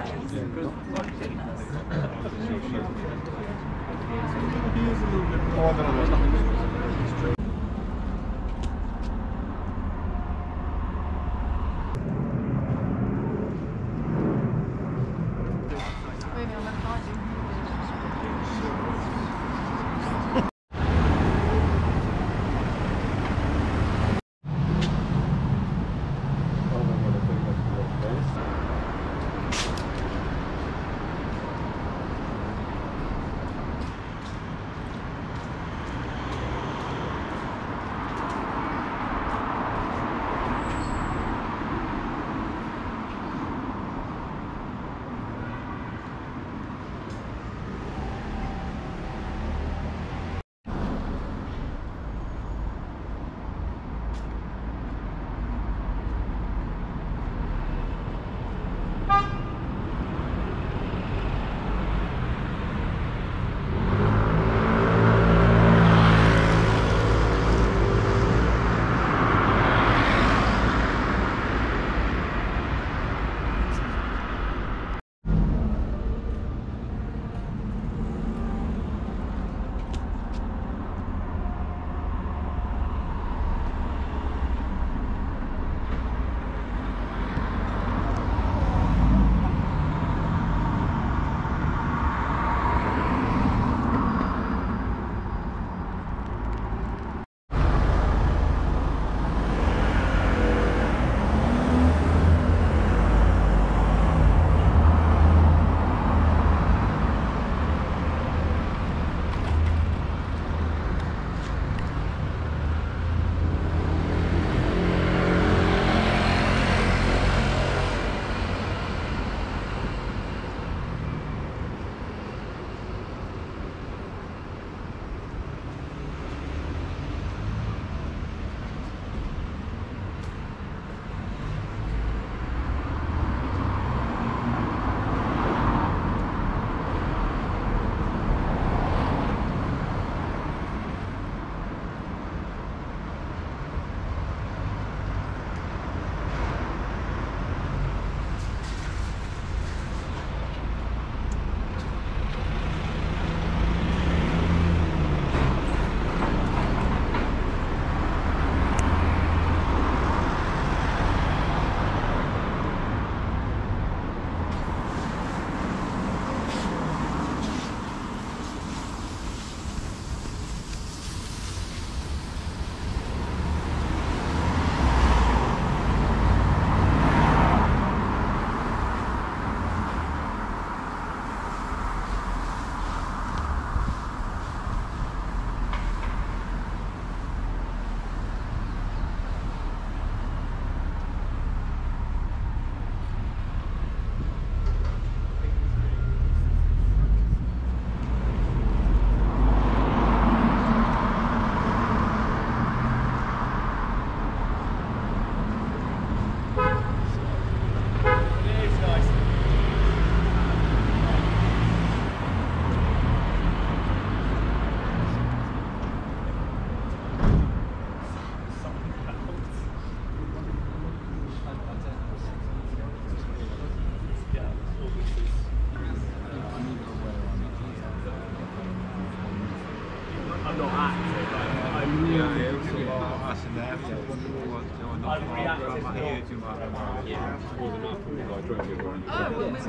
Thank you.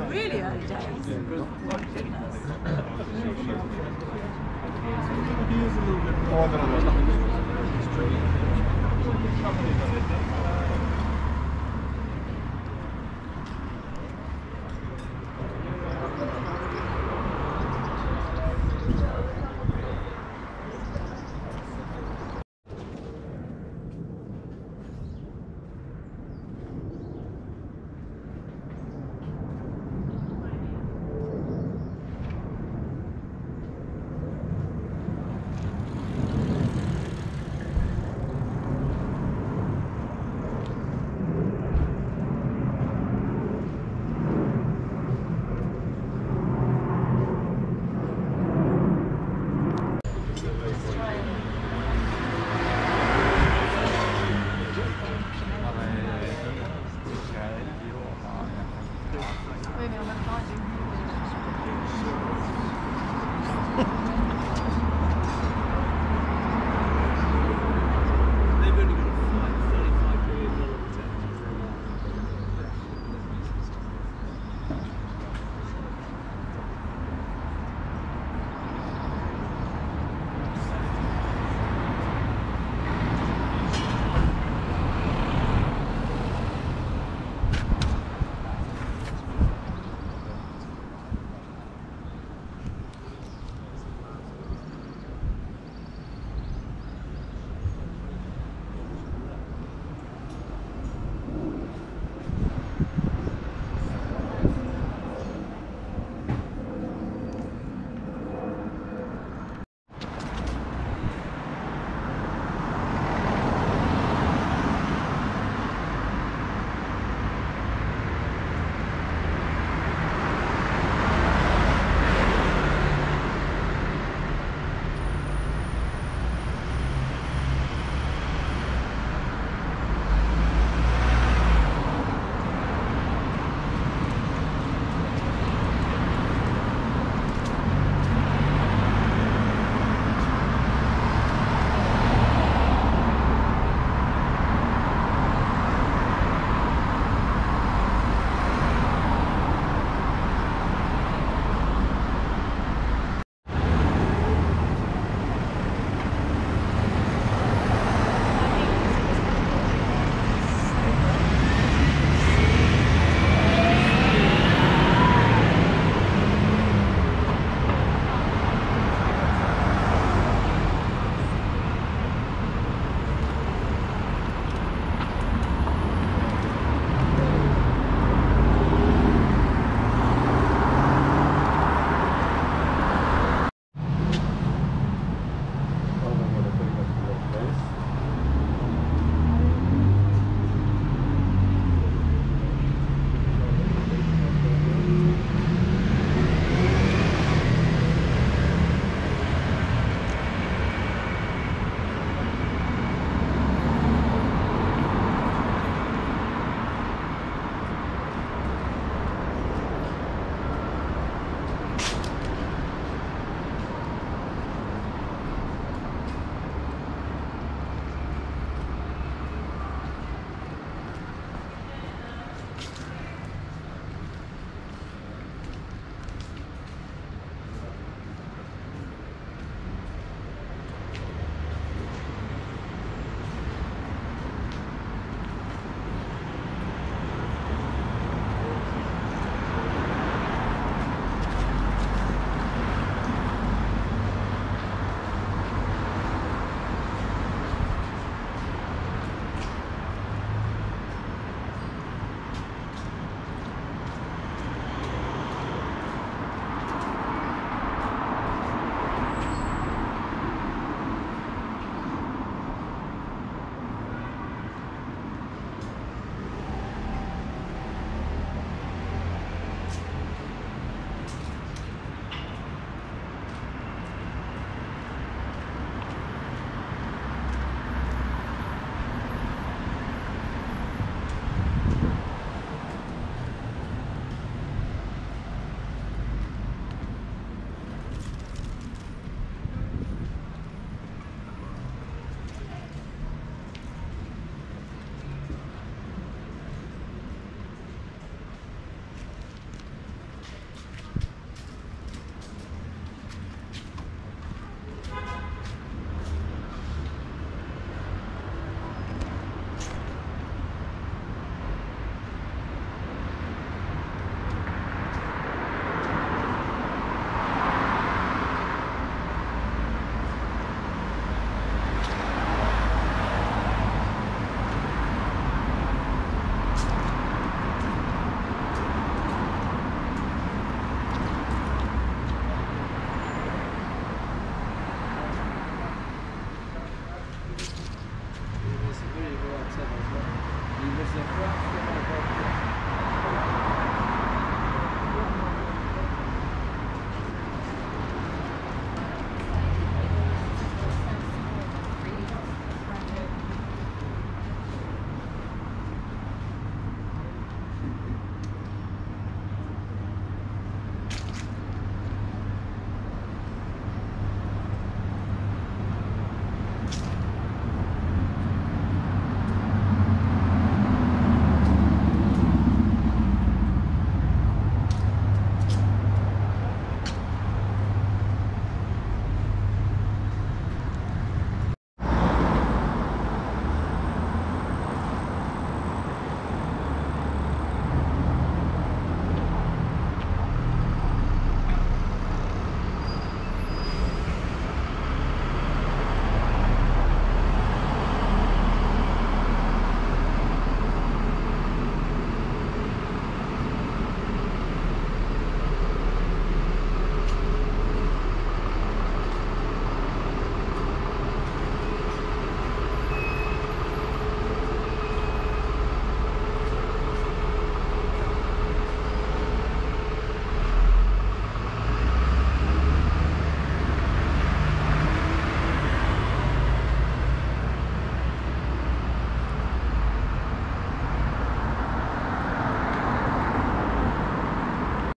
really? Early days. He is a little bit more than a